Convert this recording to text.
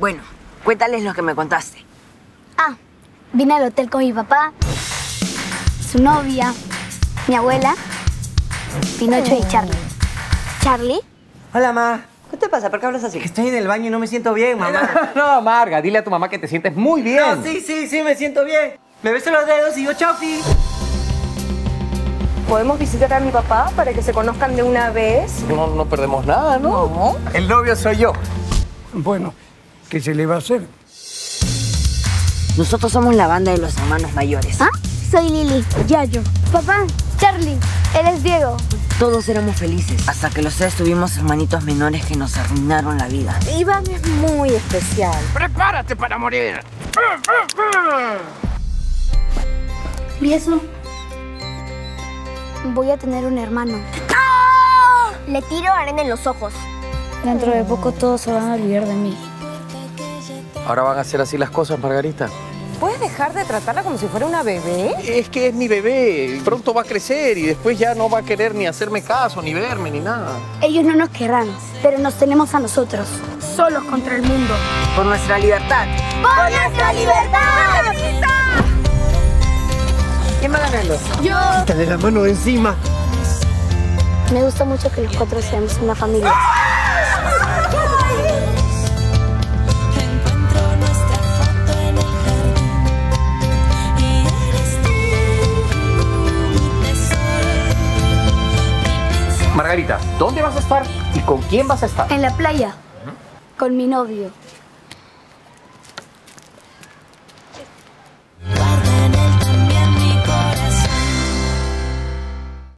Bueno, cuéntales lo que me contaste. Ah, vine al hotel con mi papá, su novia, mi abuela, Pinocho y Charlie. ¿Charlie? Hola, ma. ¿Qué te pasa? ¿Por qué hablas así? Que estoy en el baño y no me siento bien, mamá. No, Marga, dile a tu mamá que te sientes muy bien. No, sí, sí, sí, me siento bien. Me beso los dedos y digo chofi. ¿Podemos visitar a mi papá para que se conozcan de una vez? No, no perdemos nada, ¿no? El novio soy yo. Bueno, ¿qué se le va a hacer? Nosotros somos la banda de los hermanos mayores. ¿Ah? Soy Lili. Yayo. Papá, Charlie. Él es Diego. Todos éramos felices hasta que los tres tuvimos hermanitos menores que nos arruinaron la vida. Iván es muy especial. ¡Prepárate para morir! ¿Y eso? Voy a tener un hermano. Le tiro arena en los ojos. Dentro de poco todos se van a olvidar de mí. Ahora van a ser así las cosas, Margarita. ¿Puedes dejar de tratarla como si fuera una bebé? Es que es mi bebé. Pronto va a crecer y después ya no va a querer ni hacerme caso, ni verme, ni nada. Ellos no nos querrán, pero nos tenemos a nosotros, solos contra el mundo. Por nuestra libertad. ¡Por nuestra libertad! ¿Quién va ganando? Yo. Quítale la mano de encima. Me gusta mucho que los cuatro seamos una familia. Encuentro Margarita, ¿dónde vas a estar y con quién vas a estar? En la playa, con mi novio.